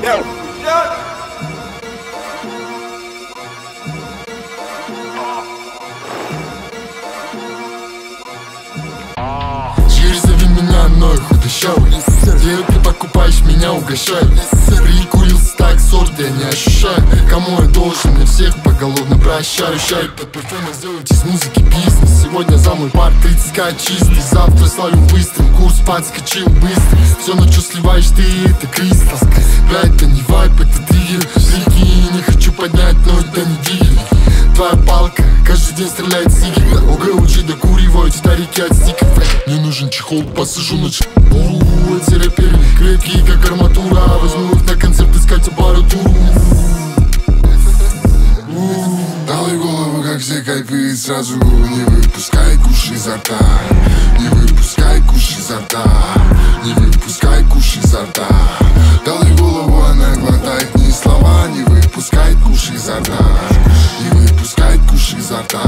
Зверь, зови меня, но худощавый Где ты покупаешь меня, угощай. Прикурился так, сорт я не ощущаю. Кому я должен, я всех поголовно прощаю. Щай под парфюмом сделать из музыки бизнес. Сегодня за мой пар 30к чистый Завтра славю быстро, подскочил быстро. Все, что сливаешь ты, это кристалл. Бля, это не вайп, это триггер Прикинь, не хочу поднять, но это не дилер. Твоя палка каждый день стреляет сиги ОГУЧ докуривают старики от стиков. Мне нужен чехол, посажу на ч... У, Эти рэперы крепкие, как арматура. Возьму их на концерт искать аппаратуру. Дал голову, как все кайфы, сразу не выпускай куш изо рта выпускай куш изо рта Не выпускай куш изо рта. Ей голову, она глотает не слова Не выпускай куш изо рта. Не выпускай куш изо рта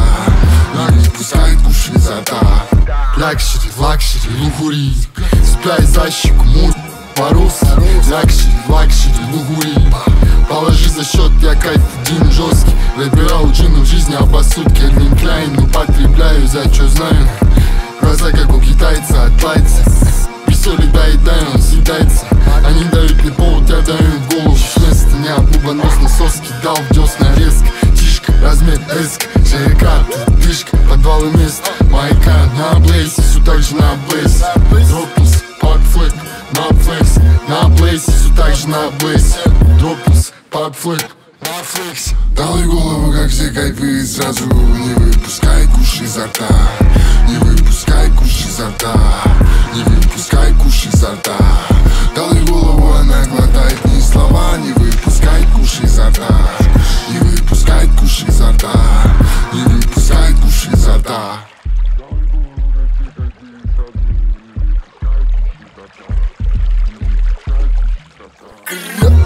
Не выпускай куш изо рта. Лакшери, лакшери, лугури Цепляй за щеку мой по-русски Лакшери, лакшери, лугури Положи за счет, я кайф один жесткий. Выбирал джину в жизни, а по сутке Эльвин Кляйн употребляю, за что знаю Глаза как у китайца от лайца Писоли доедаю, он съедается. Они дают мне повод, я даю им голову. Вместо не обуба нос на соски Дал в десна резко. Тишка, размер эск ЖК, дышка Подвалы мест, майка на блейсе Все так же на блейсе. Дропнулся, пакфлэк, на флекс. На блейсе, все так же на блейсе. Дропнулся, пакфлэк, Дал ей голову, как все кайфы, сразу не выпускай куш изо рта. Не выпускай куш изо рта. Не выпускай куш изо рта. Дал ей голову, она глотает не слова. Не выпускай куш изо рта. Не выпускай куш изо рта. Не выпускай куш изо рта. Yeah.